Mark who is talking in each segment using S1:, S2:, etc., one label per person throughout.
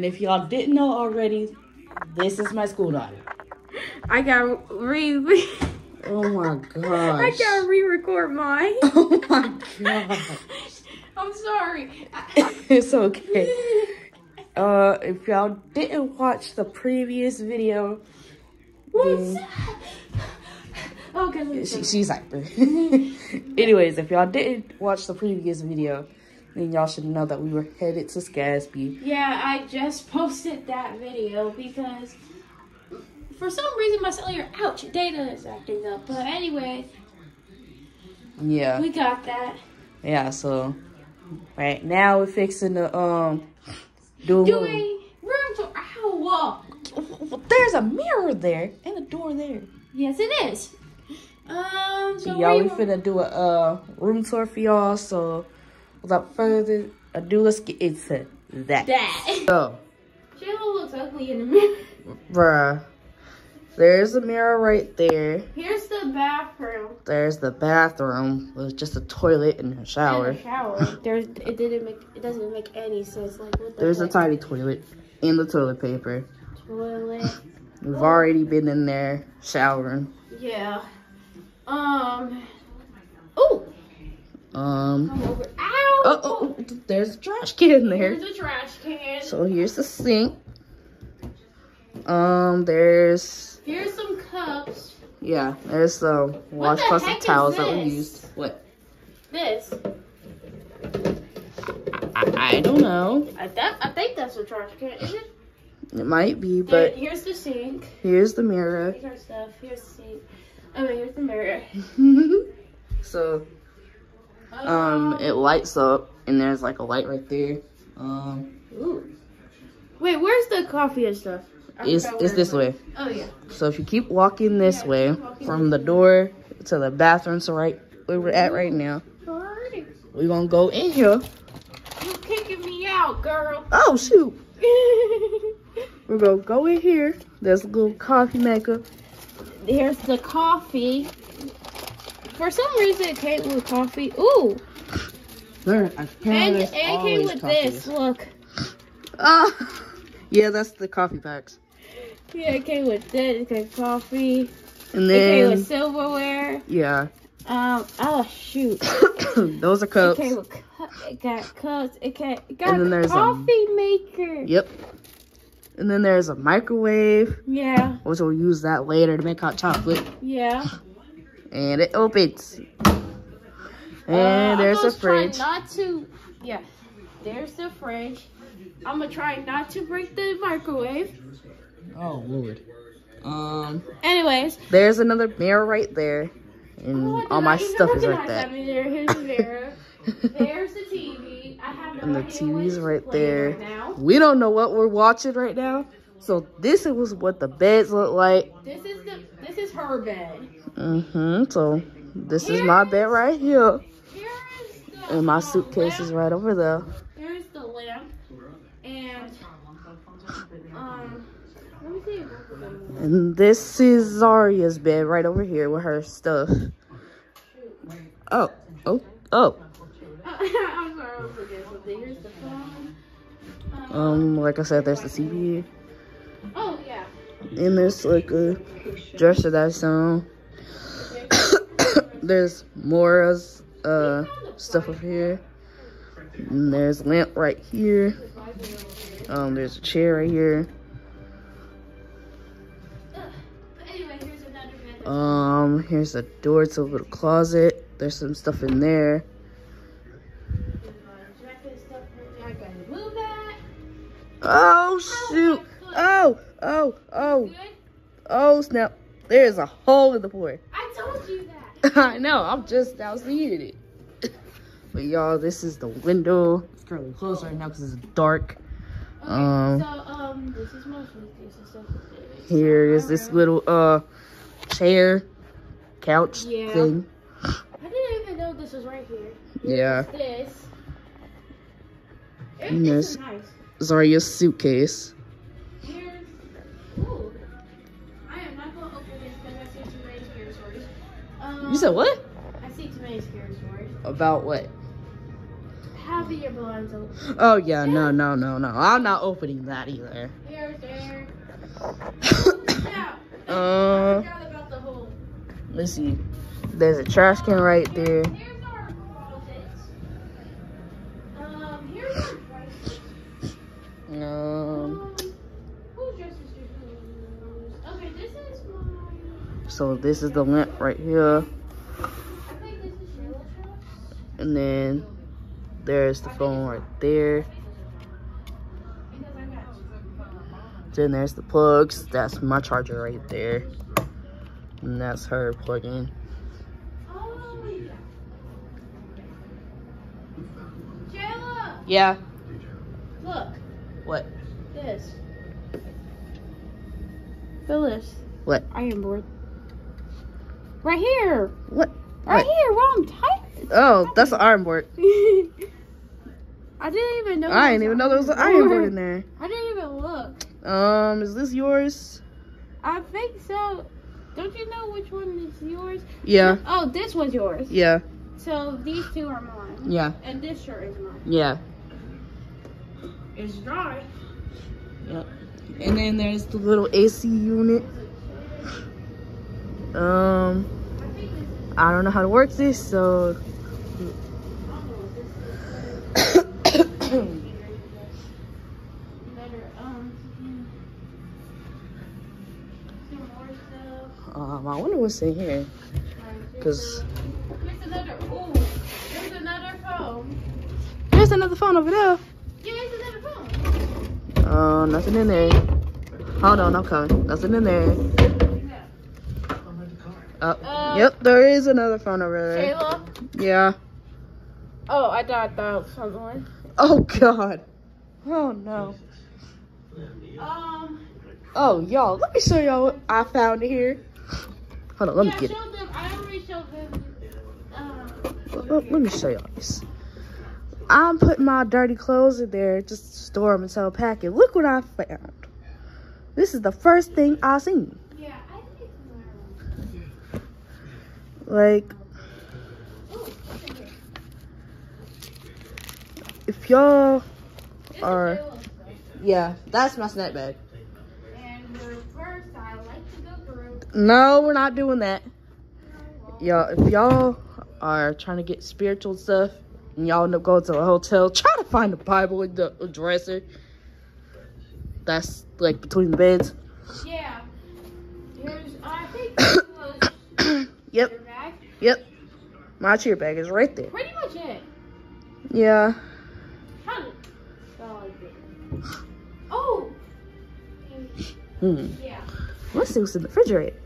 S1: And if y'all didn't know already, this is my school daughter.
S2: I got re, re
S1: Oh my gosh.
S2: I gotta re-record mine.
S1: Oh my gosh.
S2: I'm sorry.
S1: it's okay. Uh, if y'all didn't watch the previous video,
S2: What's
S1: then-
S2: Okay,
S1: she, she's hyper. Anyways, if y'all didn't watch the previous video, then y'all should know that we were headed to SCASB.
S2: Yeah, I just posted that video because for some reason my cellular ouch data is acting up. But anyway,
S1: Yeah,
S2: we got that.
S1: yeah. So right now we're fixing the um do.
S2: Doing room tour. Ow!
S1: Well, there's a mirror there and a door there.
S2: Yes, it is. Um, so
S1: y'all,
S2: we
S1: we
S2: were-
S1: finna do a uh, room tour for y'all. So without further ado, let's get into that.
S2: that.
S1: So,
S2: Jill looks ugly in the mirror.
S1: bruh, there's a mirror right there.
S2: Here's the bathroom.
S1: There's the bathroom with just a toilet and a shower.
S2: And a shower. There's it didn't make it doesn't make any sense. Like what the
S1: There's a tiny toilet and the toilet paper.
S2: toilet.
S1: We've already been in there showering.
S2: Yeah. Um. Oh,
S1: Um.
S2: Come over. Ow!
S1: Oh, oh, oh, there's a trash can there.
S2: Here's a trash can.
S1: So here's the sink. Um, there's
S2: Here's some cups.
S1: yeah, there's
S2: the
S1: washcloths and towels that we used. What?
S2: This.
S1: I, I don't know.
S2: I that I think that's a trash can. Is it?
S1: It might be,
S2: There-
S1: but
S2: here's the sink.
S1: here's the mirror.
S2: Here's our stuff. Here's the sink. Oh, here's the mirror.
S1: so um, it lights up, and there's like a light right there. Um,
S2: Ooh. Wait, where's the coffee and stuff?
S1: It's it's this way.
S2: Oh yeah.
S1: So if you keep walking this
S2: Yeah,
S1: way
S2: walking
S1: from the door to the bathroom, so right where we're at right now,
S2: Alrighty.
S1: we're gonna go in here.
S2: You kicking me out, girl.
S1: Oh shoot! We're gonna go in here. There's a little coffee maker.
S2: Here's the coffee. For some reason, it came with coffee. Ooh,
S1: There,
S2: and,
S1: apparently
S2: and
S1: there's
S2: it came with this. Look,
S1: Ah, yeah, that's the coffee packs.
S2: yeah, it came with this. It came with coffee.
S1: And
S2: it came
S1: then
S2: with silverware.
S1: yeah,
S2: Um, oh shoot.
S1: those are cups.
S2: It came with cu- it got cups. It came, it got
S1: And then
S2: a
S1: there's a-
S2: coffee maker.
S1: Yep. And then there's a microwave,
S2: Yeah,
S1: which we'll use that later to make hot chocolate.
S2: yeah.
S1: And it opens. And
S2: Uh,
S1: there's
S2: I'm
S1: a
S2: gonna try
S1: fridge.
S2: Not to, yeah. There's the fridge. I'm gonna try not to break the microwave.
S1: Oh lord. Um,
S2: Anyways,
S1: there's another mirror right there, and
S2: oh,
S1: all my stuff is right
S2: recognize
S1: there.
S2: that mirror. Here's the mirror. There's the TV. I have no
S1: And the
S2: idea
S1: TV's
S2: it's
S1: right there.
S2: Right.
S1: We don't know what we're watching right now. So this is what the beds look like.
S2: This is the. This is her bed.
S1: Mm-hmm. So this is my bed right here.
S2: Here is the.
S1: And my suitcase
S2: lamp.
S1: is right over there.
S2: Here's the lamp. And um, let me see. if both of them-
S1: And this is Zaria's bed right over here with her stuff. Oh, oh, oh.
S2: I'm sorry, I was something. Here's the phone. Um,
S1: Um, like I said, there's the TV.
S2: oh yeah.
S1: And there's like a dresser that's on. There's more uh stuff over here. And there's a lamp right here. Um, there's a chair right here.
S2: Ugh. But anyway, here's.
S1: Um, here's a door to a little closet. There's some stuff in there.
S2: I gotta move that.
S1: Oh shoot! Oh, oh, oh, oh snap! There's a hole in the floor.
S2: I told you that.
S1: I know. I'm just now seeing it. but y'all, this is the window. It's currently closed right now because it's dark.
S2: Okay,
S1: Um,
S2: so um, this is my suitcase.
S1: Here is this little uh chair, couch
S2: Yeah.
S1: thing.
S2: I didn't even know this was right here.
S1: Yeah.
S2: This. It, this is nice.
S1: Zaria's suitcase. Said what?
S2: I see too many scary stories.
S1: About what?
S2: Have your blinds open.
S1: Oh yeah, no, no, no, no. I'm not opening that either.
S2: Here, there. Yeah.
S1: Uh,
S2: about the whole.
S1: let's see. There's a trash can right there.
S2: Here's our closets. Um, here's our.
S1: Um,
S2: Um, whose dresses do you? Okay, this is my.
S1: so this is the lamp right here,
S2: I think this is Shayla's house.
S1: And then there's the phone right there.
S2: Because I got two.
S1: Then there's the plugs. That's my charger right there, and that's her plugging.
S2: Oh, yeah. Look.
S1: What?
S2: This. This.
S1: What?
S2: am bored. Right here.
S1: What?
S2: Right
S1: What?
S2: here. Where I'm tight.
S1: Oh, that's an iron board.
S2: I didn't even know.
S1: I didn't even know there was an iron board in there.
S2: I didn't even look.
S1: Um, is this yours?
S2: I think so. Don't you know which one is yours?
S1: Yeah.
S2: Oh, this one's yours.
S1: Yeah.
S2: So these two are mine.
S1: Yeah.
S2: And this shirt is mine.
S1: Yeah.
S2: It's dry.
S1: Yep. And then there's the little AC unit. Um,
S2: I think this is.
S1: I don't know how to work this, so.
S2: Um, some more stuff.
S1: I wonder what's in here. Cause
S2: Here's another. Ooh, there's another phone.
S1: there's another phone over there.
S2: Yeah, there's another phone.
S1: Uh, nothing in there. Hold on, I'm coming. Nothing in there. Oh,
S2: Uh,
S1: yep, there is another phone over there.
S2: Shayla.
S1: Yeah.
S2: Oh, I thought that was someone.
S1: Oh God. Oh no.
S2: Um.
S1: Oh y'all, let me show y'all what I found here. Hold on, let me
S2: yeah,
S1: get it.
S2: show them. I already showed them. Um.
S1: Let, let me show y'all this. I'm putting my dirty clothes in there just to store them until I pack it. Look what I found. This is the first thing I seen.
S2: Yeah, I think it's
S1: Like,
S2: Oh, what's in here?
S1: If y'all,
S2: This is
S1: Or-
S2: Shayla's stuff.
S1: yeah, that's my snack bag.
S2: And the first I like to go through.
S1: No, we're not doing that. Y'all, if y'all are trying to get spiritual stuff and y'all end up going to a hotel, try to find a Bible in the dresser. That's like between the beds.
S2: Yeah. Here's. I think
S1: yep, yep. My cheer bag is right there.
S2: Pretty much it.
S1: Yeah.
S2: How did spell like it? Oh.
S1: Hmm.
S2: Yeah.
S1: Let's see what's in the refrigerator.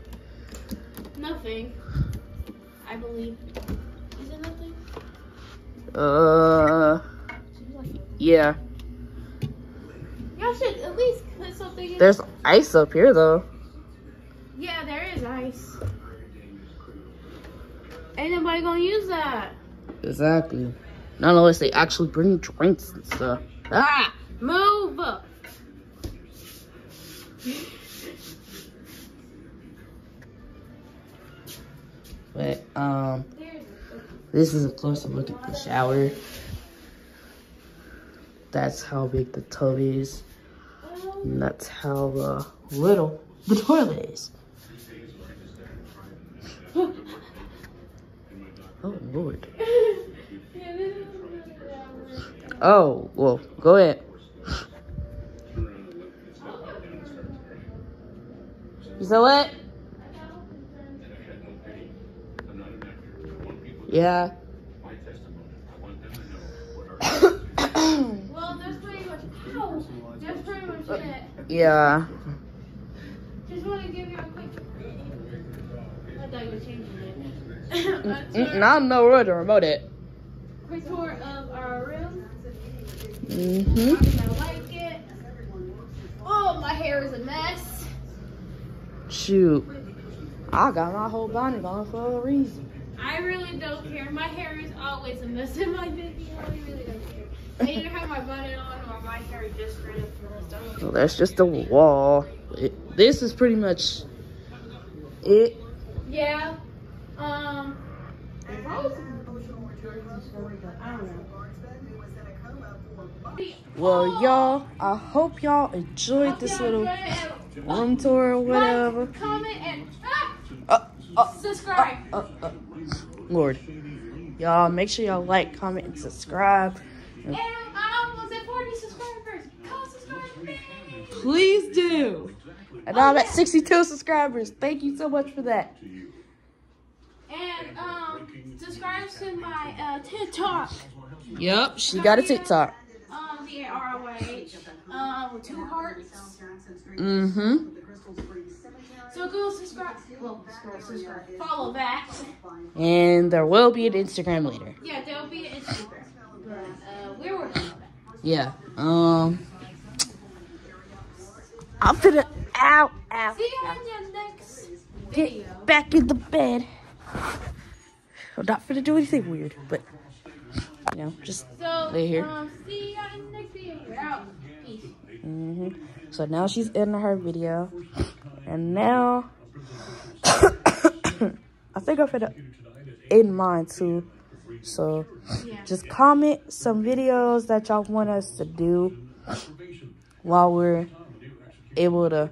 S2: Nothing. I believe. Is it nothing?
S1: Uh,
S2: Seems like it.
S1: yeah.
S2: Y'all should at least put something in.
S1: There's ice up here though.
S2: Yeah, there is ice. Ain't nobody gonna use that.
S1: Exactly. Not unless they actually bring drinks and stuff. Ah!
S2: Move up.
S1: But um, this is a closer look at the shower. That's how big the tub is. And that's how uh, little the toilet is. Oh lord.
S2: yeah, this is the shower.
S1: Oh well, go ahead. You said what? Yeah.
S2: Well, that's pretty much. Ow! That's pretty much it.
S1: yeah.
S2: Just want to give you a quick. I thought you were changing it. a
S1: Mm, I don't know where to remote it.
S2: quick tour of our room.
S1: Mm-hmm.
S2: I like it. Oh, my hair is a mess.
S1: Shoot. I got my whole bonnet on for a reason.
S2: I really don't care. My hair is always a mess in my video. I really don't care. I either have my bonnet on or my hair just straight up
S1: So that's just the wall. It, this is pretty much it.
S2: Yeah. Um. They probably discovered, but I don't know.
S1: Well, y'all, I hope y'all enjoyed this little room tour or whatever.
S2: Like, comment, and ah,
S1: Uh, uh,
S2: subscribe.
S1: uh, uh. Lord, y'all make sure y'all like, comment, and subscribe.
S2: And um, was it 40 subscribers? Come subscribe to me.
S1: Please do. And I'm at 62 subscribers. Thank you so much for that.
S2: And um, subscribe to my uh, TikTok.
S1: Yep, she got a TikTok.
S2: Um, the R O H. Um, with two hearts.
S1: Mm-hmm.
S2: So go subscribe. Well, subscribe. Follow that.
S1: And there will be an Instagram later.
S2: Yeah, there'll be an Instagram. But uh, we're working on that.
S1: Yeah. Um. I'm finna. Ow, ow.
S2: See you in the next
S1: Get
S2: video.
S1: back in the bed. I'm not finna do anything weird, but you know, just
S2: So,
S1: lay here.
S2: um, see you in the next video. We're out. Peace.
S1: hmm So now she's in her video, and now I think I'm finna in mine too. So just comment some videos that y'all want us to do while we're able to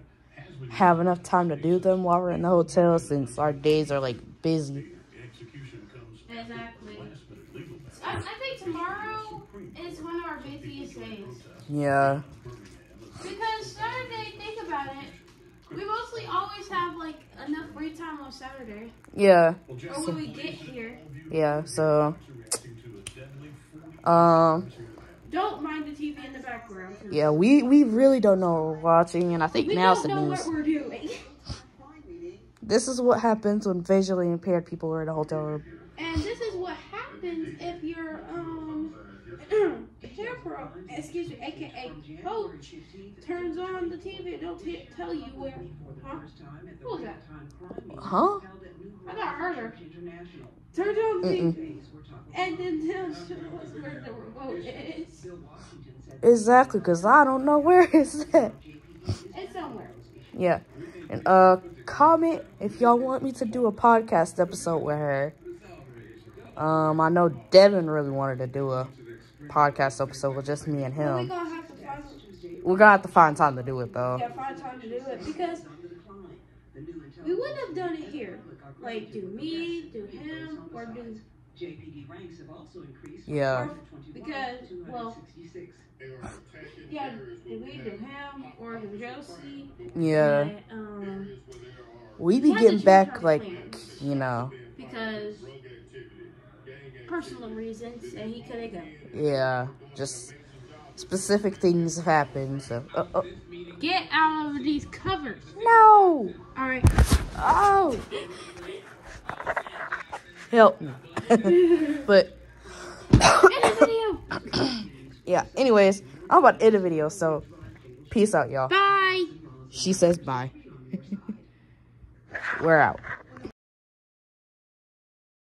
S1: have enough time to do them while we're in the hotel since our days are like busy.
S2: Exactly. I, I think tomorrow is one of our busiest days.
S1: Yeah.
S2: Because Saturday, think about it, we mostly always have like enough free time on Saturday.
S1: Yeah.
S2: Or when we get here.
S1: Yeah. So um
S2: Don't mind the TV in the background.
S1: yeah, we we really don't know what we're watching and I think
S2: We
S1: now's
S2: don't
S1: the
S2: know
S1: news.
S2: what we're doing.
S1: This is what happens when visually impaired people are in a hotel room.
S2: And this is what happens if your um hair pro, excuse me, aka coach, turns on the TV and don't t- tell you where. Huh? What was that?
S1: Huh?
S2: I got harder. Turns on the TV and then tells us where the remote is.
S1: Exactly, because I don't know where it's at.
S2: It's somewhere.
S1: Yeah. And uh comment if y'all want me to do a podcast episode with her. Um I know Devin really wanted to do a podcast episode with just me and
S2: But we
S1: him.
S2: gonna have to find,
S1: We're gonna have to find time to do it though.
S2: yeah, find time to do it because we wouldn't have done it here. Like do me, do him, or do
S3: JPD ranks have also increased.
S1: Yeah.
S2: because well, yeah, do we do him or do Josie?
S1: Yeah.
S2: But, um,
S1: We be getting back like,
S2: plans.
S1: you know,
S2: because personal reasons and he couldn't go.
S1: yeah, just specific things have happened. So, uh, uh,
S2: Get out of these covers.
S1: no,
S2: All right.
S1: oh, help me. but
S2: End the video.
S1: yeah, anyways, I'm about to end the video. So, peace out, y'all.
S2: Bye.
S1: She says bye. We're out.